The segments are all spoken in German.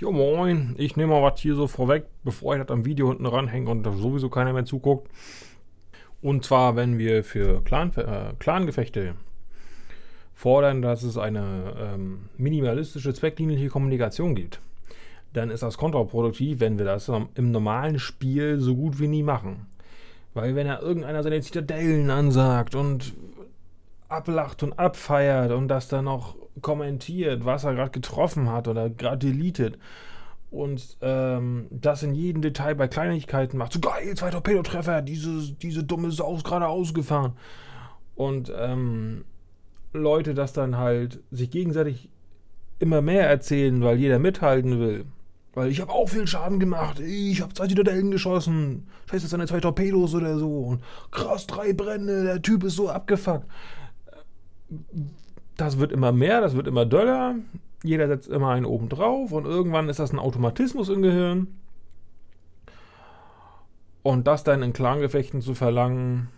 Jo moin, ich nehme mal was hier so vorweg, bevor ich das am Video hinten ranhänge und sowieso keiner mehr zuguckt. Und zwar, wenn wir für Clan, äh, Clan-Gefechte fordern, dass es eine ähm, minimalistische, zweckdienliche Kommunikation gibt, dann ist das kontraproduktiv, wenn wir das im normalen Spiel so gut wie nie machen. Weil wenn er irgendeiner seine Zitadellen ansagt und ablacht und abfeiert und das dann noch kommentiert, was er gerade getroffen hat oder gerade deletet und ähm, das in jedem Detail bei Kleinigkeiten macht. So geil, zwei Torpedotreffer, diese, diese dumme Sau ist gerade ausgefahren. Und ähm, Leute das dann halt sich gegenseitig immer mehr erzählen, weil jeder mithalten will. Weil ich habe auch viel Schaden gemacht. Ich habe zwei Zitadellen geschossen. Scheiße, das sind zwei Torpedos oder so. Und krass, drei Brände. Der Typ ist so abgefuckt das wird immer mehr, das wird immer döller. Jeder setzt immer einen oben drauf und irgendwann ist das ein Automatismus im Gehirn. Und das dann in Klangefechten zu verlangen,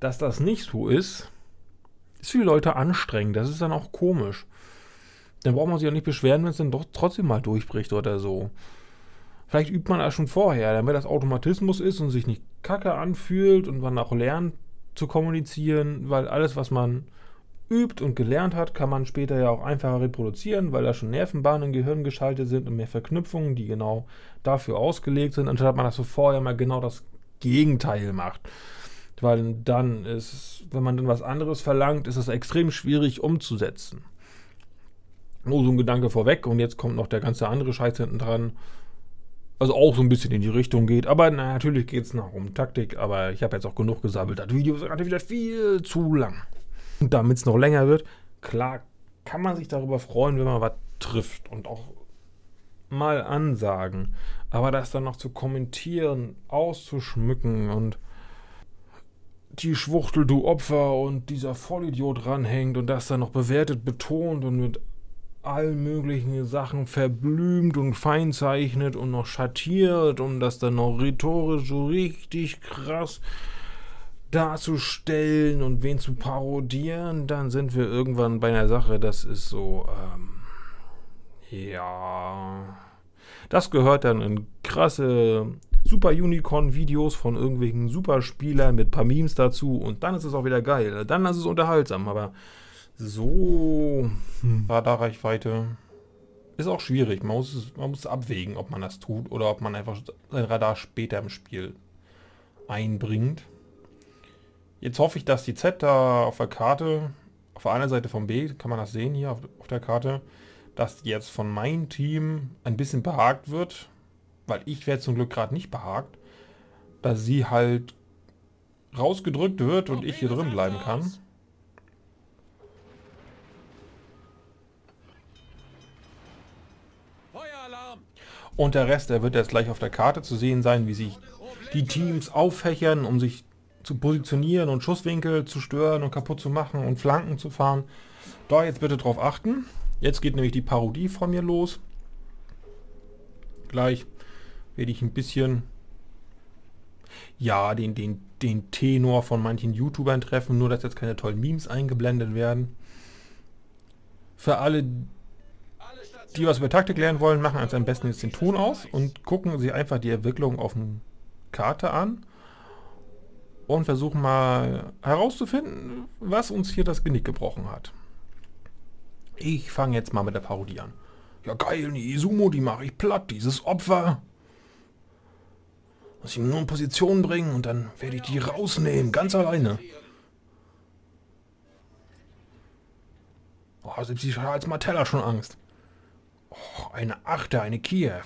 dass das nicht so ist, ist für die Leute anstrengend. Das ist dann auch komisch. Dann braucht man sich auch nicht beschweren, wenn es dann doch trotzdem mal durchbricht oder so. Vielleicht übt man das schon vorher, damit das Automatismus ist und sich nicht kacke anfühlt und man auch lernt zu kommunizieren, weil alles, was man übt und gelernt hat, kann man später ja auch einfacher reproduzieren, weil da schon Nervenbahnen im Gehirn geschaltet sind und mehr Verknüpfungen, die genau dafür ausgelegt sind, anstatt man das so vorher mal genau das Gegenteil macht. Weil dann ist, wenn man dann was anderes verlangt, ist es extrem schwierig umzusetzen. Nur so ein Gedanke vorweg und jetzt kommt noch der ganze andere Scheiß hinten dran. Also auch so ein bisschen in die Richtung geht. Aber na, natürlich geht es noch um Taktik, aber ich habe jetzt auch genug gesammelt. Das Video ist gerade wieder viel zu lang. Und damit es noch länger wird, klar kann man sich darüber freuen, wenn man was trifft und auch mal ansagen. Aber das dann noch zu kommentieren, auszuschmücken und die Schwuchtel, du Opfer und dieser Vollidiot ranhängt und das dann noch bewertet, betont und mit allen möglichen Sachen verblümt und feinzeichnet und noch schattiert und das dann noch rhetorisch so richtig krass darzustellen und wen zu parodieren, dann sind wir irgendwann bei einer Sache, das ist so, ähm, ja, das gehört dann in krasse Super Unicorn-Videos von irgendwelchen Superspielern mit paar Memes dazu und dann ist es auch wieder geil. Dann ist es unterhaltsam, aber so hm. Radarreichweite ist auch schwierig. Man muss, man muss abwägen, ob man das tut oder ob man einfach sein Radar später im Spiel einbringt. Jetzt hoffe ich, dass die Z da auf der Karte, auf der einen Seite vom B, kann man das sehen hier auf, auf der Karte, dass jetzt von meinem Team ein bisschen behagt wird, weil ich werde zum Glück gerade nicht behagt, dass sie halt rausgedrückt wird und ich hier drin bleiben kann. Und der Rest, der wird jetzt gleich auf der Karte zu sehen sein, wie sich die Teams auffächern, um sich zu positionieren und Schusswinkel zu stören und kaputt zu machen und Flanken zu fahren. Da jetzt bitte drauf achten. Jetzt geht nämlich die Parodie von mir los. Gleich werde ich ein bisschen ja, den, den, den Tenor von manchen YouTubern treffen, nur dass jetzt keine tollen Memes eingeblendet werden. Für alle, die was über Taktik lernen wollen, machen als am besten jetzt den Ton aus und gucken sich einfach die Entwicklung auf der Karte an und versuchen mal herauszufinden, was uns hier das Genick gebrochen hat. Ich fange jetzt mal mit der Parodie an. Ja geil, die Izumo, die mache ich platt, dieses Opfer. Muss ich nur in Position bringen und dann werde ich die rausnehmen, ganz alleine. Oh, selbst die als Martella schon Angst. Oh, eine Achte, eine Kiew.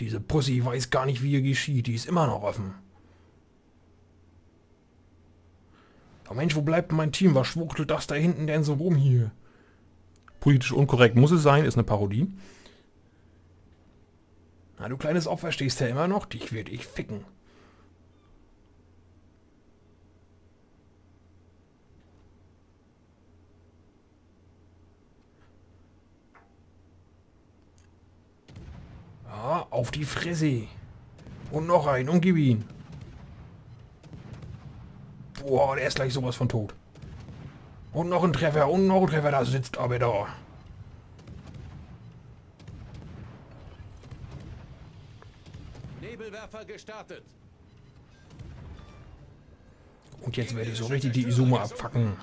Diese Pussy weiß gar nicht, wie ihr geschieht. Die ist immer noch offen. Oh Mensch, wo bleibt mein Team? Was schwuchtelt das da hinten denn so rum hier? Politisch unkorrekt muss es sein, ist eine Parodie. Na, du kleines Opfer stehst ja immer noch. Dich werde ich ficken. Auf die Fresse. Und noch ein und gib ihn. Boah, der ist gleich sowas von tot. Und noch ein Treffer und noch ein Treffer. Da sitzt aber da. Nebelwerfer gestartet. Und jetzt werde ich so richtig die Isuma abfacken.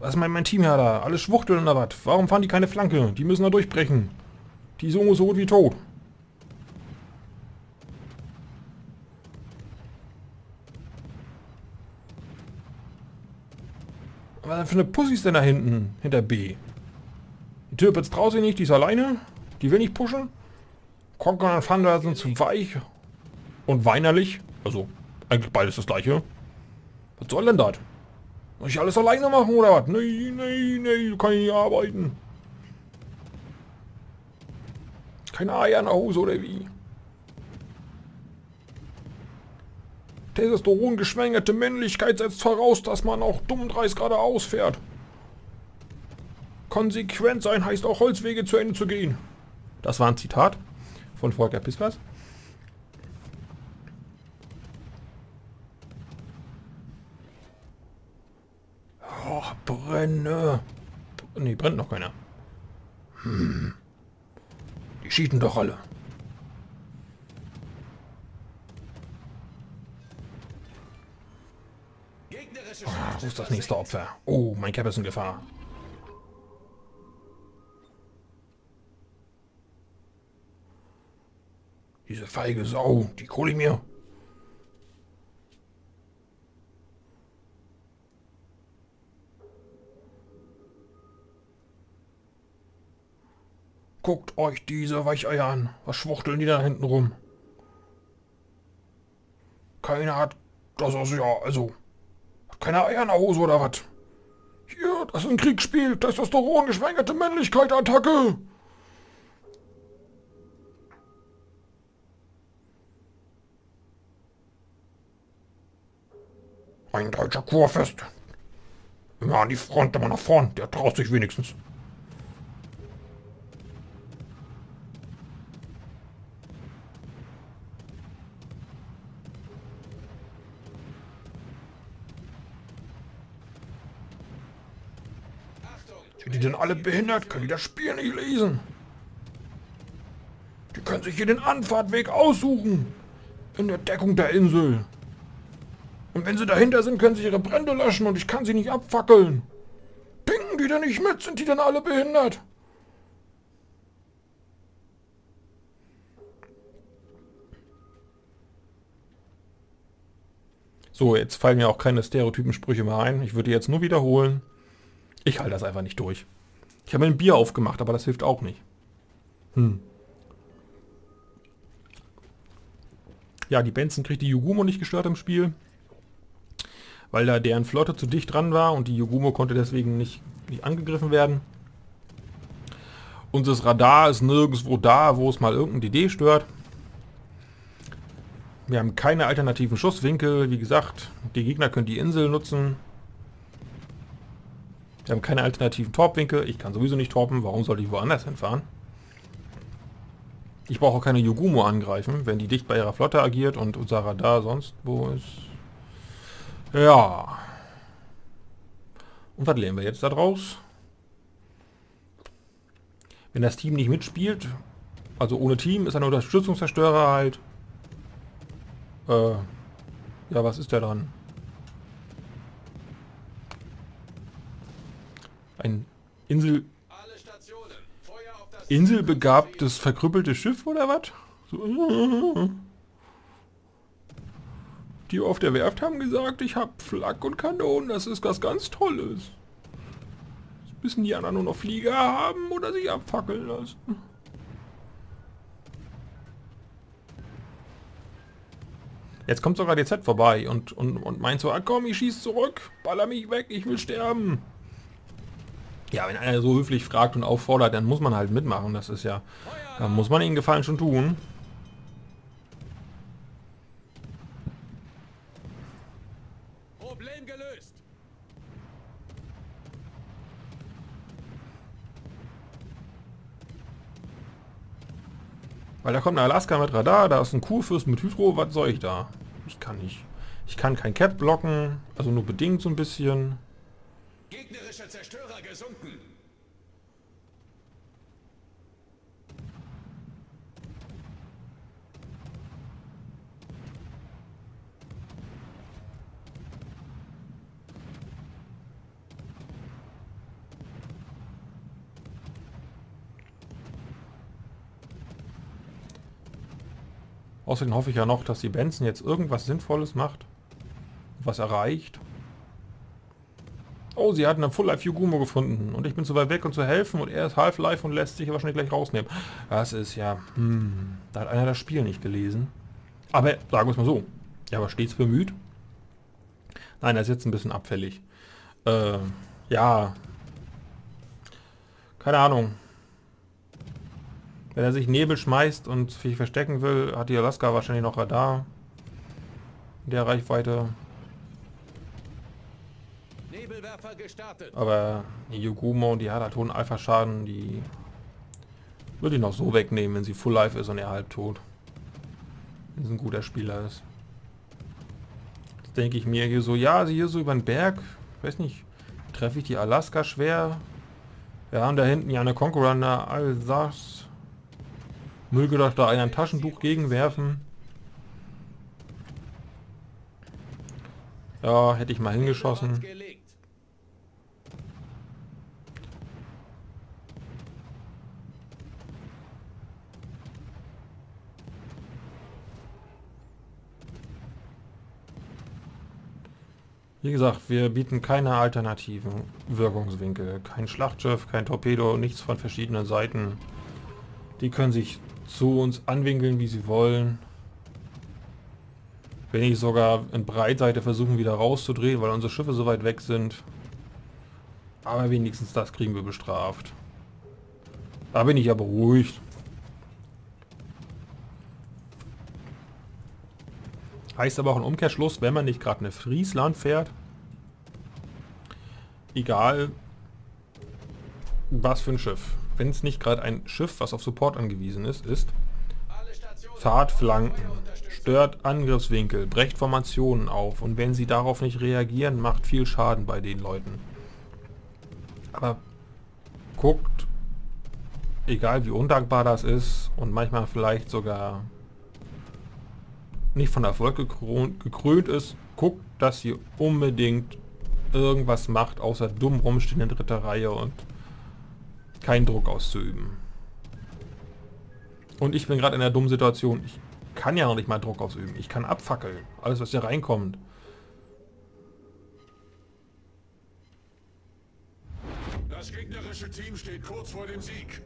Was meint mein Team her da? Alle schwuchteln oder was? Warum fahren die keine Flanke? Die müssen da durchbrechen. Die ist so gut wie tot. Was für eine Pussy ist denn da hinten? Hinter B. Die Türpitz traut sich nicht, die ist alleine. Die will nicht pushen. Conker und Thunder sind zu weich und weinerlich. Also, eigentlich beides das gleiche. Was soll denn das? Soll ich alles alleine machen oder was? Nee, nee, nee, du kannst nicht arbeiten. Keine Eier der Hose oder wie? Testosteron geschwängerte Männlichkeit setzt voraus, dass man auch dumm dreist geradeaus fährt. Konsequent sein heißt auch Holzwege zu Ende zu gehen. Das war ein Zitat von Volker Pispers. Oh, brenne. Nee, brennt noch keiner. Hm. Die schießen doch alle. Ah, wo ist das nächste Opfer? Oh, mein Cap ist in Gefahr. Diese feige Sau, die hole ich mir. Guckt euch diese Weicheier an. Was schwuchteln die da hinten rum? Keiner hat... Das ist ja, also... Keine Eier in der Hose oder was? Hier, das ist ein Kriegsspiel. Testosteron, geschwängerte Männlichkeit, Attacke. Ein deutscher Kurfürst. Immer an die Front, immer nach vorn. Der traut sich wenigstens. Sind die denn alle behindert? Können die das Spiel nicht lesen? Die können sich hier den Anfahrtweg aussuchen. In der Deckung der Insel. Und wenn sie dahinter sind, können sie ihre Brände löschen und ich kann sie nicht abfackeln. Pinken die denn nicht mit? Sind die denn alle behindert? So, jetzt fallen mir auch keine Stereotypensprüche mehr ein. Ich würde jetzt nur wiederholen. Ich halte das einfach nicht durch. Ich habe ein Bier aufgemacht, aber das hilft auch nicht. Hm. Ja, die Benson kriegt die Yugumo nicht gestört im Spiel weil da deren Flotte zu dicht dran war und die Yogumo konnte deswegen nicht, nicht angegriffen werden. Unser Radar ist nirgendwo da, wo es mal irgendein DD stört. Wir haben keine alternativen Schusswinkel. Wie gesagt, die Gegner können die Insel nutzen. Wir haben keine alternativen Torpwinkel. Ich kann sowieso nicht torpen. Warum sollte ich woanders hinfahren? Ich brauche auch keine Yogumo angreifen, wenn die dicht bei ihrer Flotte agiert und unser Radar sonst wo ist. Ja. Und was lernen wir jetzt daraus? Wenn das Team nicht mitspielt, also ohne Team, ist ein Unterstützungszerstörer halt. Äh, ja, was ist der dran? Ein Insel... Inselbegabtes, verkrüppeltes Schiff oder was? So, Die auf der Werft haben gesagt, ich habe Flak und Kanonen, das ist was ganz Tolles. Jetzt müssen die anderen nur noch Flieger haben oder sich abfackeln lassen. Jetzt kommt sogar DZ vorbei und, und, und meint so, ah komm, ich schieß zurück, baller mich weg, ich will sterben. Ja, wenn einer so höflich fragt und auffordert, dann muss man halt mitmachen, das ist ja, da muss man ihnen Gefallen schon tun. Weil da kommt ein Alaska mit Radar, da ist ein Kurfürst mit Hydro, was soll ich da? Ich kann nicht. Ich kann kein Cap blocken, also nur bedingt so ein bisschen russische Zerstörer gesunken. Außerdem hoffe ich ja noch, dass die Benson jetzt irgendwas Sinnvolles macht, was erreicht. Oh, sie hatten einen Full-Life Yugumo gefunden und ich bin zu weit weg, um zu helfen und er ist Half-Life und lässt sich wahrscheinlich gleich rausnehmen. Das ist ja... Hm, da hat einer das Spiel nicht gelesen. Aber sagen wir es mal so. Er war stets bemüht. Nein, er ist jetzt ein bisschen abfällig. Äh, ja. Keine Ahnung. Wenn er sich Nebel schmeißt und sich verstecken will, hat die Alaska wahrscheinlich noch Radar. In der Reichweite. Aber die Yugumo, die hat halt hohen Alpha-Schaden, die würde ich noch so wegnehmen, wenn sie Full Life ist und er halb tot. Wenn es ein guter Spieler ist. Das denke ich mir hier so, ja, sie hier so über den Berg, weiß nicht, treffe ich die Alaska schwer. Wir haben da hinten ja eine eine Alsace. Möge doch da ein Taschentuch gegenwerfen. Ja, hätte ich mal hingeschossen. Wie gesagt, wir bieten keine alternativen Wirkungswinkel. Kein Schlachtschiff, kein Torpedo, nichts von verschiedenen Seiten. Die können sich zu uns anwinkeln, wie sie wollen. Wenn ich sogar in Breitseite versuchen wieder rauszudrehen, weil unsere Schiffe so weit weg sind. Aber wenigstens das kriegen wir bestraft. Da bin ich ja beruhigt. Heißt aber auch ein Umkehrschluss, wenn man nicht gerade eine Friesland fährt, egal was für ein Schiff, wenn es nicht gerade ein Schiff, was auf Support angewiesen ist, ist, fahrt Flanken, stört Angriffswinkel, brecht Formationen auf und wenn sie darauf nicht reagieren, macht viel Schaden bei den Leuten. Aber guckt, egal wie undankbar das ist und manchmal vielleicht sogar nicht von Erfolg gekrönt ist, guckt, dass sie unbedingt irgendwas macht, außer dumm rumstehen in dritter Reihe und keinen Druck auszuüben. Und ich bin gerade in einer dummen Situation. Ich kann ja noch nicht mal Druck ausüben. Ich kann abfackeln. Alles, was hier reinkommt. Das gegnerische Team steht kurz vor dem Sieg.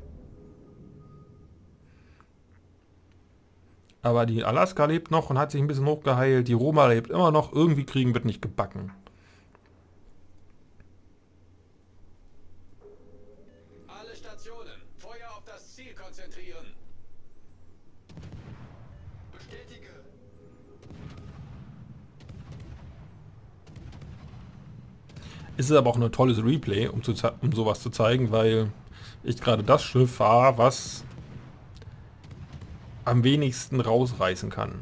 Aber die Alaska lebt noch und hat sich ein bisschen hochgeheilt. Die Roma lebt immer noch. Irgendwie kriegen wird nicht gebacken. Alle Stationen, Feuer auf das Ziel konzentrieren. Bestätige. Es ist aber auch ein tolles Replay, um, zu, um sowas zu zeigen, weil ich gerade das Schiff war, was am wenigsten rausreißen kann.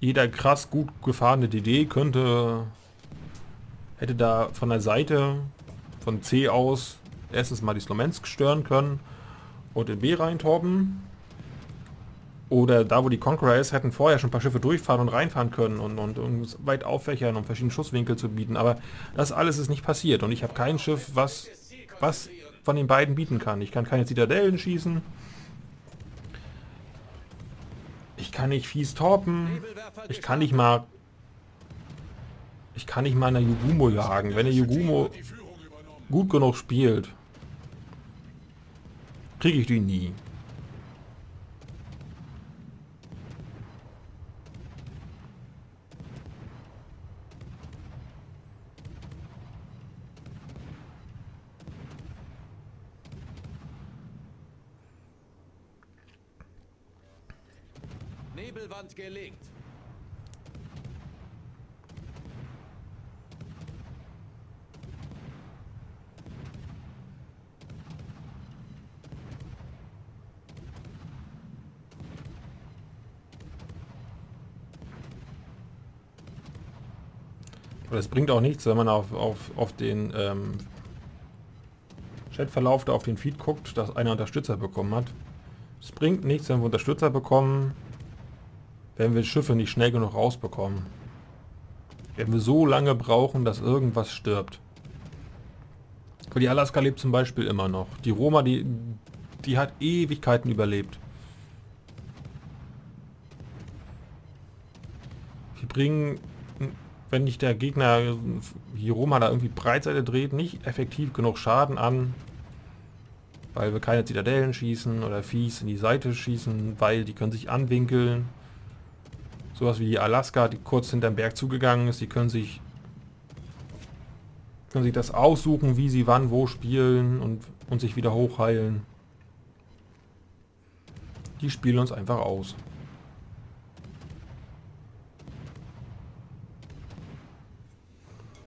Jeder krass gut gefahrene DD könnte hätte da von der Seite von C aus erstens mal die Slomensk stören können und in B reintorben. Oder da wo die Conqueror ist, hätten vorher schon ein paar Schiffe durchfahren und reinfahren können und, und, und weit auffächern, um verschiedene Schusswinkel zu bieten. Aber das alles ist nicht passiert und ich habe kein Schiff, was, was von den beiden bieten kann. Ich kann keine Zitadellen schießen. Ich kann nicht fies torpen. Ich kann nicht mal... Ich kann nicht mal eine Yugumo jagen. Wenn der Yugumo gut genug spielt, kriege ich die nie. Nebelwand gelegt. Es bringt auch nichts, wenn man auf, auf, auf den ähm, Chatverlauf da auf den Feed guckt, dass einer Unterstützer bekommen hat. Es bringt nichts, wenn wir Unterstützer bekommen, wenn wir Schiffe nicht schnell genug rausbekommen. Wenn wir so lange brauchen, dass irgendwas stirbt. Aber die Alaska lebt zum Beispiel immer noch. Die Roma, die, die hat Ewigkeiten überlebt. bringen, wenn nicht der Gegner Hiroma da irgendwie Breitseite dreht, nicht effektiv genug Schaden an, weil wir keine Zitadellen schießen oder Viehs in die Seite schießen, weil die können sich anwinkeln. Sowas wie die Alaska, die kurz hinterm Berg zugegangen ist, die können sich können sich das aussuchen, wie sie wann wo spielen und, und sich wieder hochheilen. Die spielen uns einfach aus.